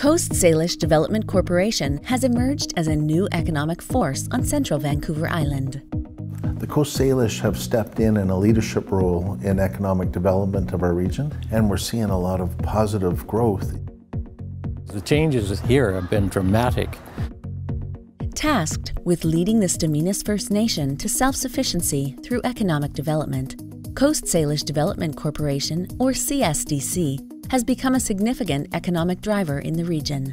Coast Salish Development Corporation has emerged as a new economic force on central Vancouver Island. The Coast Salish have stepped in in a leadership role in economic development of our region, and we're seeing a lot of positive growth. The changes here have been dramatic. Tasked with leading the Stz'uminus First Nation to self sufficiency through economic development, Coast Salish Development Corporation, or CSDC, has become a significant economic driver in the region.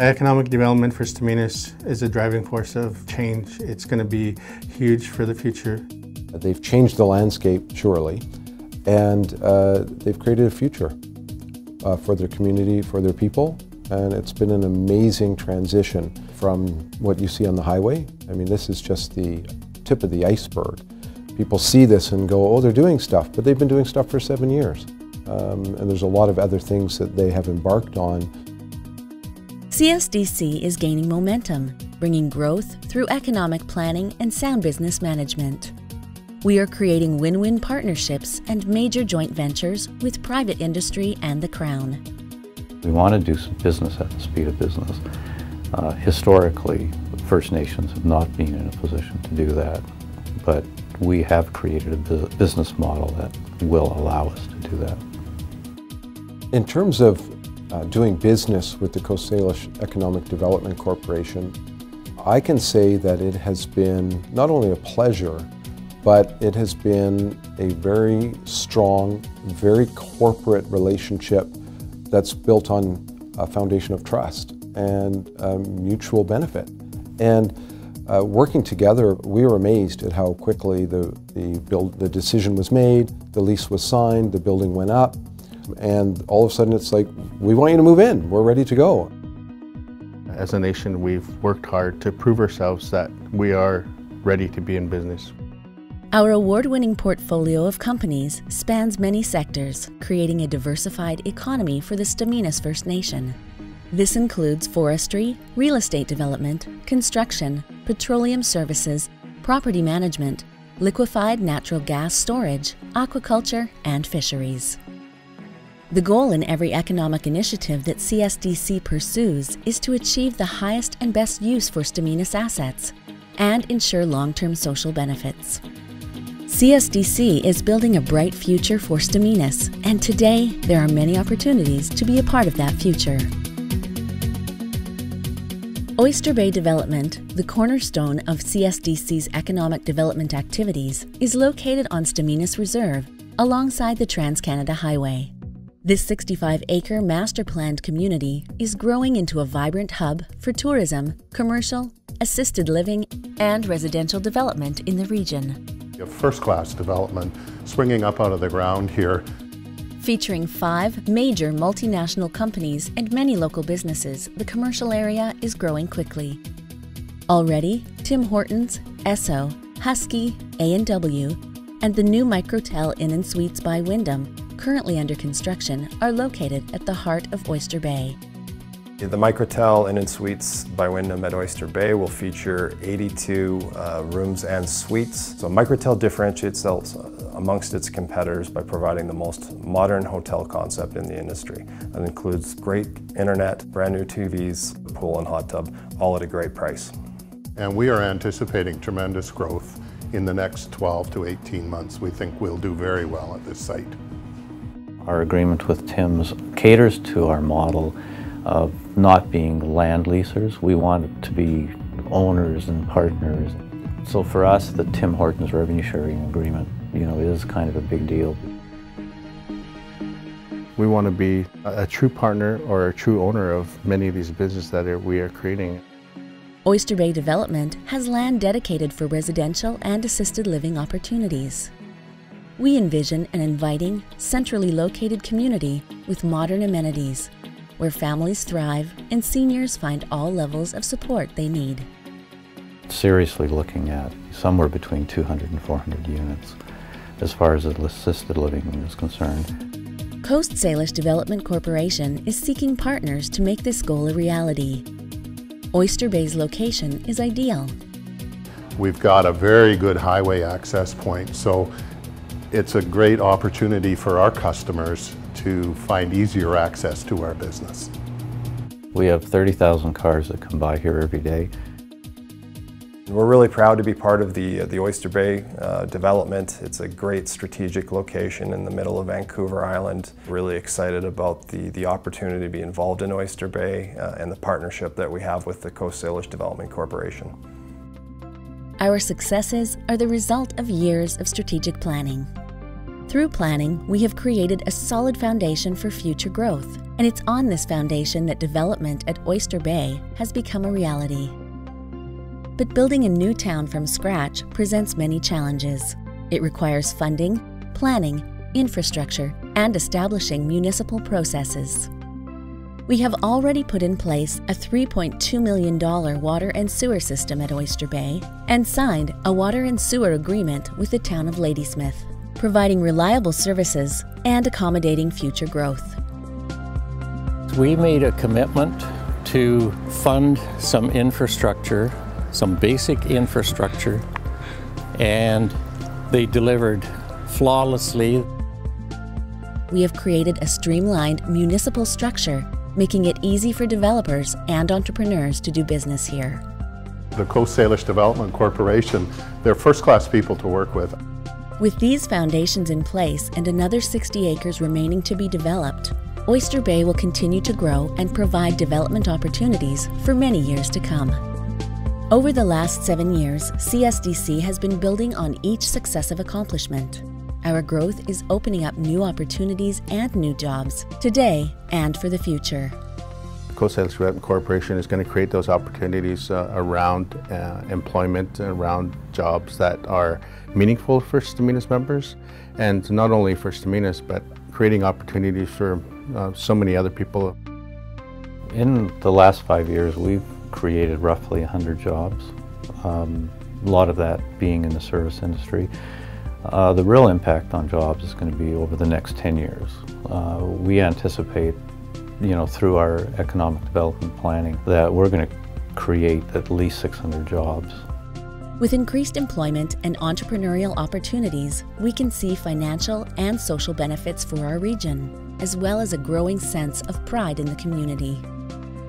Economic development for Stz'uminus is a driving force of change. It's going to be huge for the future. They've changed the landscape, surely, and uh, they've created a future uh, for their community, for their people, and it's been an amazing transition from what you see on the highway. I mean, this is just the tip of the iceberg. People see this and go, oh, they're doing stuff, but they've been doing stuff for seven years. Um, and there's a lot of other things that they have embarked on. CSDC is gaining momentum, bringing growth through economic planning and sound business management. We are creating win win partnerships and major joint ventures with private industry and the Crown. We want to do some business at the speed of business. Uh, historically, First Nations have not been in a position to do that, but we have created a business model that will allow us to do that. In terms of uh, doing business with the Coast Salish Economic Development Corporation, I can say that it has been not only a pleasure, but it has been a very strong, very corporate relationship that's built on a foundation of trust and mutual benefit. And uh, working together, we were amazed at how quickly the, the, build, the decision was made, the lease was signed, the building went up, and all of a sudden it's like, we want you to move in, we're ready to go. As a nation, we've worked hard to prove ourselves that we are ready to be in business. Our award winning portfolio of companies spans many sectors, creating a diversified economy for the Stz'uminus First Nation. This includes forestry, real estate development, construction, petroleum services, property management, liquefied natural gas storage, aquaculture, and fisheries. The goal in every economic initiative that CSDC pursues is to achieve the highest and best use for Stz'uminus assets and ensure long term social benefits. CSDC is building a bright future for Stz'uminus, and today there are many opportunities to be a part of that future. Oyster Bay Development, the cornerstone of CSDC's economic development activities, is located on Stz'uminus Reserve alongside the Trans Canada Highway. This 65 acre master planned community is growing into a vibrant hub for tourism, commercial, assisted living, and residential development in the region. A first class development springing up out of the ground here. Featuring five major multinational companies and many local businesses, the commercial area is growing quickly. Already, Tim Hortons, Esso, Husky, A&W, and the new Microtel Inn and Suites by Wyndham currently under construction, are located at the heart of Oyster Bay. The Microtel Inn and Suites by Wyndham at Oyster Bay will feature 82 uh, rooms and suites. So Microtel differentiates itself amongst its competitors by providing the most modern hotel concept in the industry. That includes great internet, brand new TVs, pool and hot tub, all at a great price. And we are anticipating tremendous growth in the next 12 to 18 months. We think we'll do very well at this site. Our agreement with Tim's caters to our model of not being land leasers. We want to be owners and partners. So for us, the Tim Hortons revenue sharing agreement, you know, is kind of a big deal. We want to be a true partner or a true owner of many of these businesses that we are creating. Oyster Bay Development has land dedicated for residential and assisted living opportunities. We envision an inviting, centrally located community with modern amenities, where families thrive and seniors find all levels of support they need. Seriously looking at somewhere between 200 and 400 units as far as assisted living is concerned. Coast Salish Development Corporation is seeking partners to make this goal a reality. Oyster Bay's location is ideal. We've got a very good highway access point, so it's a great opportunity for our customers to find easier access to our business. We have 30,000 cars that come by here every day. We're really proud to be part of the, the Oyster Bay uh, development. It's a great strategic location in the middle of Vancouver Island. Really excited about the, the opportunity to be involved in Oyster Bay uh, and the partnership that we have with the Coast Salish Development Corporation. Our successes are the result of years of strategic planning. Through planning, we have created a solid foundation for future growth, and it's on this foundation that development at Oyster Bay has become a reality. But building a new town from scratch presents many challenges. It requires funding, planning, infrastructure, and establishing municipal processes. We have already put in place a $3.2 million water and sewer system at Oyster Bay and signed a water and sewer agreement with the town of Ladysmith, providing reliable services and accommodating future growth. We made a commitment to fund some infrastructure some basic infrastructure, and they delivered flawlessly. We have created a streamlined municipal structure, making it easy for developers and entrepreneurs to do business here. The Coast Salish Development Corporation, they're first-class people to work with. With these foundations in place and another 60 acres remaining to be developed, Oyster Bay will continue to grow and provide development opportunities for many years to come. Over the last seven years, CSDC has been building on each successive accomplishment. Our growth is opening up new opportunities and new jobs, today and for the future. Coast Salish Development Corporation is going to create those opportunities uh, around uh, employment, around jobs that are meaningful for Stz'uminus members, and not only for Stz'uminus, but creating opportunities for uh, so many other people. In the last five years, we've created roughly 100 jobs, um, a lot of that being in the service industry. Uh, the real impact on jobs is going to be over the next 10 years. Uh, we anticipate, you know, through our economic development planning that we're going to create at least 600 jobs. With increased employment and entrepreneurial opportunities, we can see financial and social benefits for our region, as well as a growing sense of pride in the community.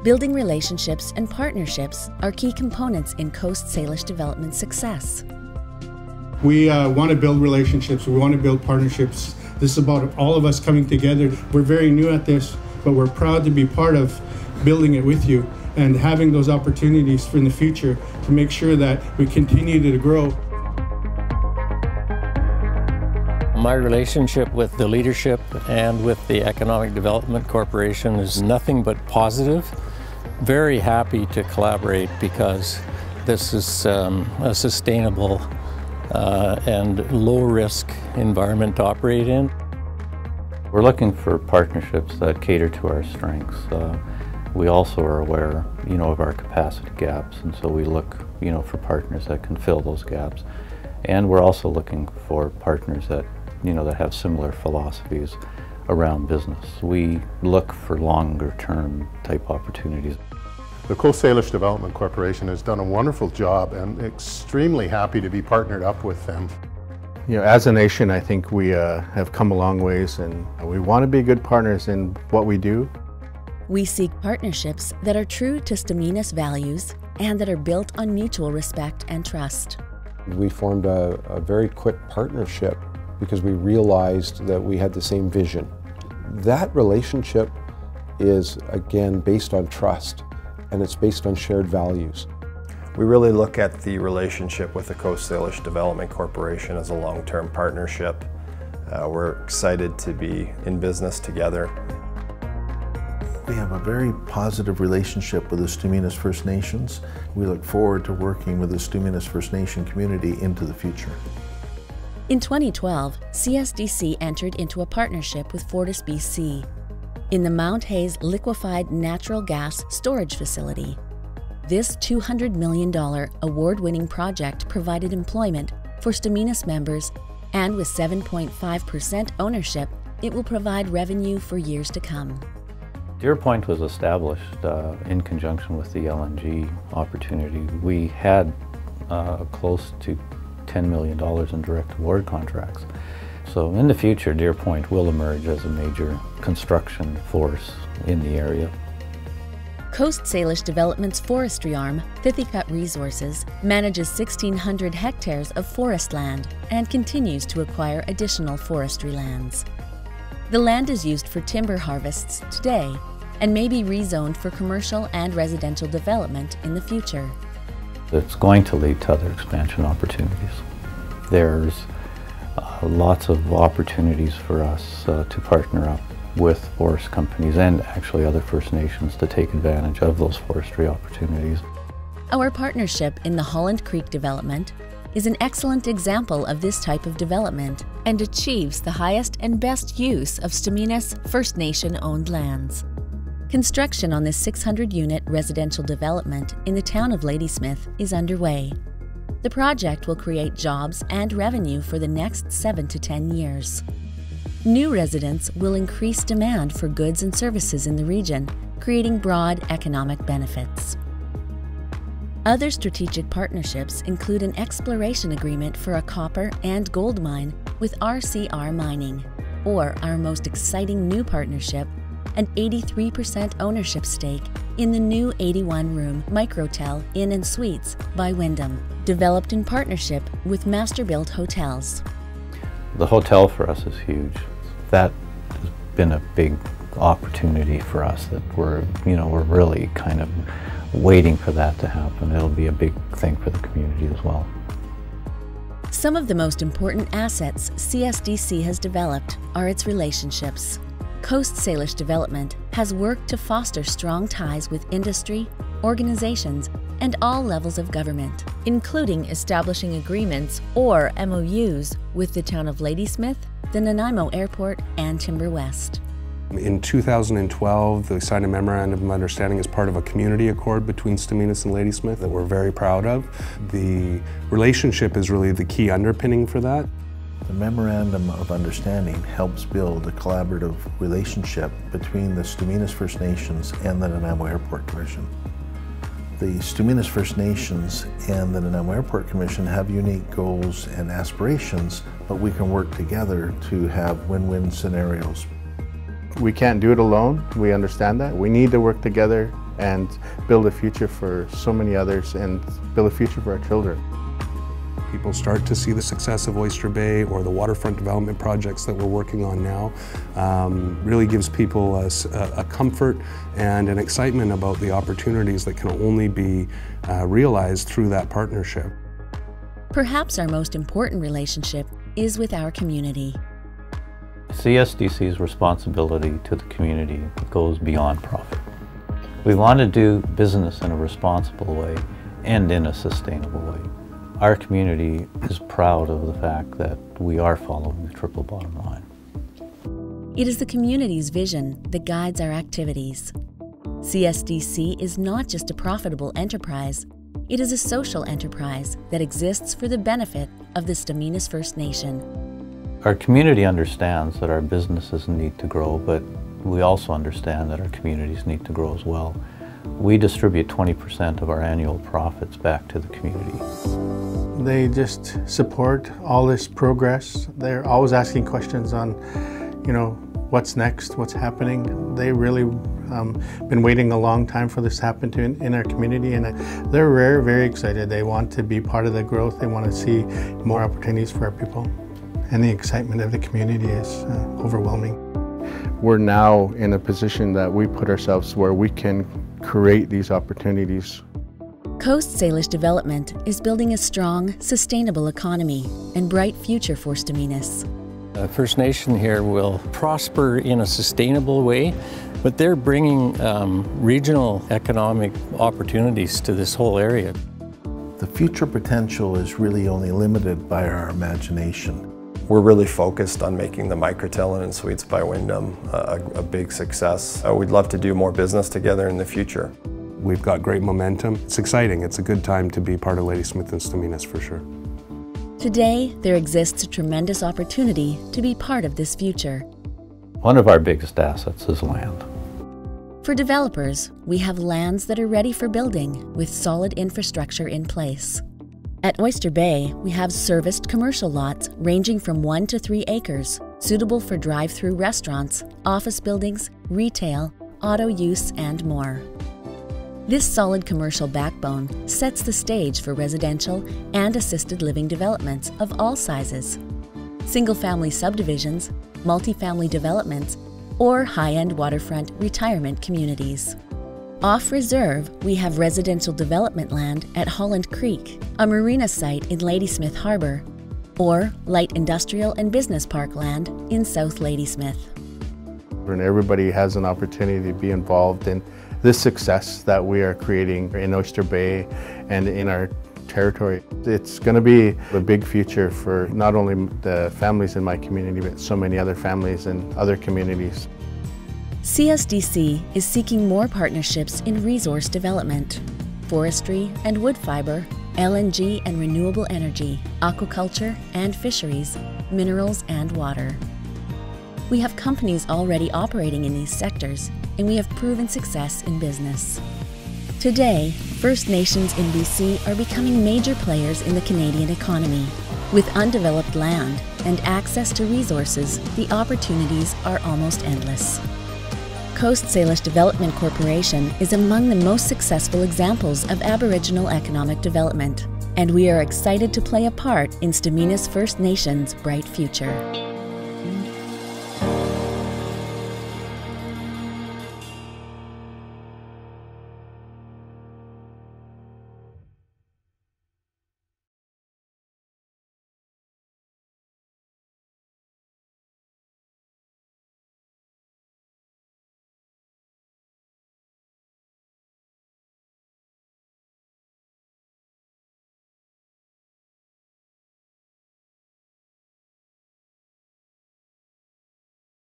Building relationships and partnerships are key components in Coast Salish development success. We uh, want to build relationships, we want to build partnerships. This is about all of us coming together. We're very new at this, but we're proud to be part of building it with you and having those opportunities for in the future to make sure that we continue to grow. My relationship with the leadership and with the Economic Development Corporation is nothing but positive very happy to collaborate because this is um, a sustainable uh, and low-risk environment to operate in. We're looking for partnerships that cater to our strengths. Uh, we also are aware, you know, of our capacity gaps, and so we look, you know, for partners that can fill those gaps. And we're also looking for partners that, you know, that have similar philosophies around business. We look for longer term type opportunities. The Coast Salish Development Corporation has done a wonderful job and extremely happy to be partnered up with them. You know, as a nation, I think we uh, have come a long ways and we want to be good partners in what we do. We seek partnerships that are true to Stz'uminus values and that are built on mutual respect and trust. We formed a, a very quick partnership because we realized that we had the same vision. That relationship is, again, based on trust and it's based on shared values. We really look at the relationship with the Coast Salish Development Corporation as a long-term partnership. Uh, we're excited to be in business together. We have a very positive relationship with the Stz'uminus First Nations. We look forward to working with the Stz'uminus First Nation community into the future. In 2012, CSDC entered into a partnership with Fortis BC in the Mount Hayes Liquefied Natural Gas Storage Facility. This $200 million award winning project provided employment for Stz'uminus members, and with 7.5% ownership, it will provide revenue for years to come. Deer Point was established uh, in conjunction with the LNG opportunity. We had uh, close to $10 million in direct award contracts. So in the future, Deer Point will emerge as a major construction force in the area. Coast Salish Development's forestry arm, Thithicus Resources, manages 1,600 hectares of forest land and continues to acquire additional forestry lands. The land is used for timber harvests today and may be rezoned for commercial and residential development in the future. It's going to lead to other expansion opportunities. There's lots of opportunities for us uh, to partner up with forest companies and actually other First Nations to take advantage of those forestry opportunities. Our partnership in the Holland Creek development is an excellent example of this type of development and achieves the highest and best use of Stz'uminus First Nation owned lands. Construction on this 600 unit residential development in the town of Ladysmith is underway. The project will create jobs and revenue for the next 7 to 10 years. New residents will increase demand for goods and services in the region, creating broad economic benefits. Other strategic partnerships include an exploration agreement for a copper and gold mine with RCR Mining, or our most exciting new partnership, an 83% ownership stake in the new 81 room Microtel Inn and Suites by Wyndham, developed in partnership with Master Built Hotels. The hotel for us is huge. That has been a big opportunity for us that we're, you know, we're really kind of waiting for that to happen. It'll be a big thing for the community as well. Some of the most important assets CSDC has developed are its relationships. Coast Salish Development has worked to foster strong ties with industry, organizations, and all levels of government, including establishing agreements or MOUs with the town of Ladysmith, the Nanaimo Airport, and Timber West. In 2012, they signed a memorandum of understanding as part of a community accord between Stz'uminus and Ladysmith that we're very proud of. The relationship is really the key underpinning for that. The Memorandum of Understanding helps build a collaborative relationship between the Stz'uminus First Nations and the Nanaimo Airport Commission. The Stz'uminus First Nations and the Nanaimo Airport Commission have unique goals and aspirations, but we can work together to have win-win scenarios. We can't do it alone, we understand that. We need to work together and build a future for so many others and build a future for our children. People start to see the success of Oyster Bay or the waterfront development projects that we're working on now. Um, really gives people a, a, comfort and an excitement about the opportunities that can only be uh, realized through that partnership. Perhaps our most important relationship is with our community. CSDC's responsibility to the community goes beyond profit. We want to do business in a responsible way and in a sustainable way. Our community is proud of the fact that we are following the triple bottom line. It is the community's vision that guides our activities. CSDC is not just a profitable enterprise, it is a social enterprise that exists for the benefit of the Stz'uminus First Nation. Our community understands that our businesses need to grow, but we also understand that our communities need to grow as well. We distribute 20% of our annual profits back to the community. They just support all this progress. They're always asking questions on, you know, what's next, what's happening. They really um, been waiting a long time for this to happen to in, in our community, and they're very, very excited. They want to be part of the growth. They want to see more opportunities for our people, and the excitement of the community is uh, overwhelming. We're now in a position that we put ourselves where we can create these opportunities Coast Salish Development is building a strong, sustainable economy and bright future for Stz'uminus. Uh, First Nation here will prosper in a sustainable way, but they're bringing um, regional economic opportunities to this whole area. The future potential is really only limited by our imagination. We're really focused on making the Microtel Inn and Suites by Wyndham a, a big success. Uh, we'd love to do more business together in the future. We've got great momentum. It's exciting. It's a good time to be part of Ladysmith and Stz'uminus for sure. Today, there exists a tremendous opportunity to be part of this future. One of our biggest assets is land. For developers, we have lands that are ready for building with solid infrastructure in place. At Oyster Bay, we have serviced commercial lots ranging from 1 to 3 acres, suitable for drive through restaurants, office buildings, retail, auto use, and more. This solid commercial backbone sets the stage for residential and assisted living developments of all sizes. Single family subdivisions, multifamily developments, or high end waterfront retirement communities. Off reserve, we have residential development land at Holland Creek, a marina site in Ladysmith Harbour, or light industrial and business park land in South Ladysmith. And everybody has an opportunity to be involved in this success that we are creating in Oyster Bay and in our territory. It's going to be a big future for not only the families in my community, but so many other families in other communities. CSDC is seeking more partnerships in resource development, forestry and wood fiber, LNG and renewable energy, aquaculture and fisheries, minerals and water. We have companies already operating in these sectors, and we have proven success in business. Today, First Nations in BC are becoming major players in the Canadian economy. With undeveloped land and access to resources, the opportunities are almost endless. Coast Salish Development Corporation is among the most successful examples of Aboriginal economic development, and we are excited to play a part in Stz'uminus First Nation's bright future.